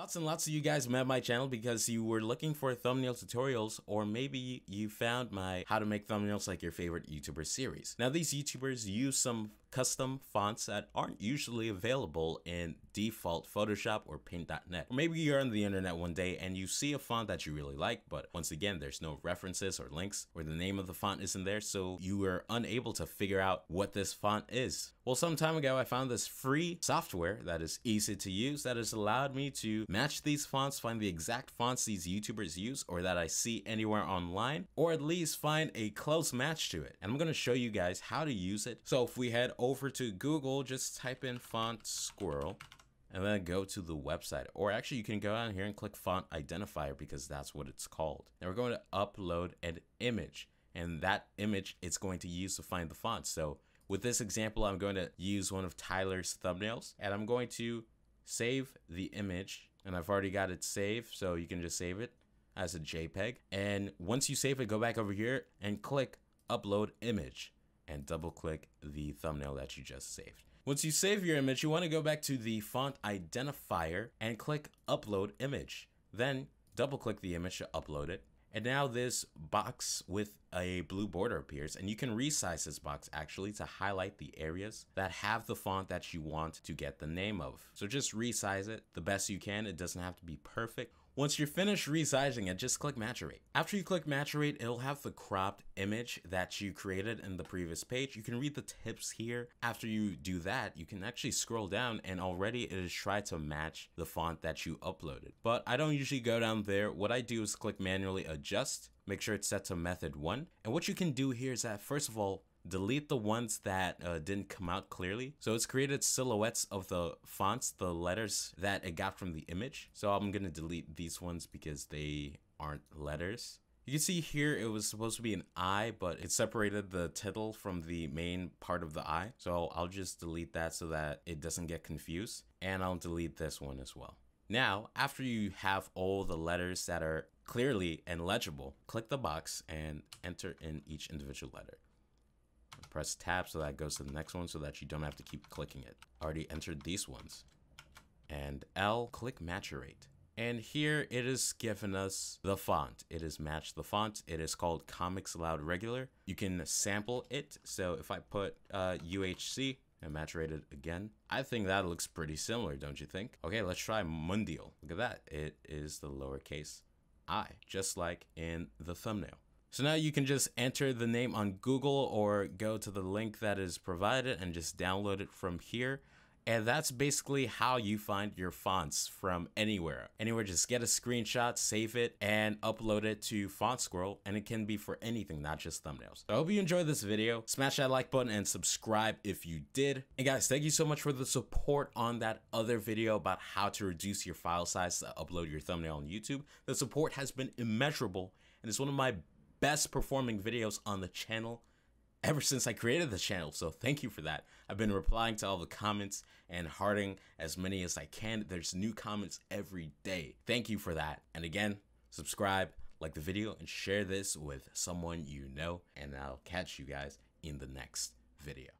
Lots and lots of you guys met my channel because you were looking for thumbnail tutorials or maybe you found my how to make thumbnails like your favorite YouTuber series. Now these YouTubers use some custom fonts that aren't usually available in default Photoshop or Paint.net. Or maybe you're on the internet one day and you see a font that you really like, but once again, there's no references or links or the name of the font isn't there, so you were unable to figure out what this font is. Well, some time ago, I found this free software that is easy to use that has allowed me to match these fonts, find the exact fonts these YouTubers use or that I see anywhere online, or at least find a close match to it. And I'm going to show you guys how to use it. So if we head over to Google, just type in font squirrel and then go to the website. Or actually you can go down here and click font identifier because that's what it's called. Now we're going to upload an image and that image it's going to use to find the font. So with this example, I'm going to use one of Tyler's thumbnails and I'm going to save the image and I've already got it saved. So you can just save it as a JPEG. And once you save it, go back over here and click upload image and double click the thumbnail that you just saved. Once you save your image, you want to go back to the font identifier and click upload image. Then double click the image to upload it. And now this box with a blue border appears and you can resize this box actually to highlight the areas that have the font that you want to get the name of. So just resize it the best you can. It doesn't have to be perfect. Once you're finished resizing it, just click Matcherator. After you click Matcherator, it'll have the cropped image that you created in the previous page. You can read the tips here. After you do that, you can actually scroll down and already it has tried to match the font that you uploaded. But I don't usually go down there. What I do is click manually adjust make sure it's set to method one. And what you can do here is that first of all, delete the ones that uh, didn't come out clearly. So it's created silhouettes of the fonts, the letters that it got from the image. So I'm going to delete these ones because they aren't letters. You can see here it was supposed to be an I, but it separated the title from the main part of the I. So I'll just delete that so that it doesn't get confused. And I'll delete this one as well. Now, after you have all the letters that are clearly and legible, click the box and enter in each individual letter. Press tab so that goes to the next one so that you don't have to keep clicking it. Already entered these ones. And L, click matcherator. And here it is given us the font. It is matched the font. It is called Comics Loud Regular. You can sample it. So if I put uh, UHC and matcherator it again, I think that looks pretty similar, don't you think? Okay, let's try Mundial. Look at that. It is the lowercase i, just like in the thumbnail. So now you can just enter the name on Google or go to the link that is provided and just download it from here. And that's basically how you find your fonts from anywhere. Anywhere, just get a screenshot, save it, and upload it to Font Squirrel, and it can be for anything, not just thumbnails. So I hope you enjoyed this video. Smash that like button and subscribe if you did. And guys, thank you so much for the support on that other video about how to reduce your file size to upload your thumbnail on YouTube. The support has been immeasurable, and it's one of my best performing videos on the channel ever since I created the channel. So thank you for that. I've been replying to all the comments and hearting as many as I can. There's new comments every day. Thank you for that. And again, subscribe, like the video, and share this with someone you know. And I'll catch you guys in the next video.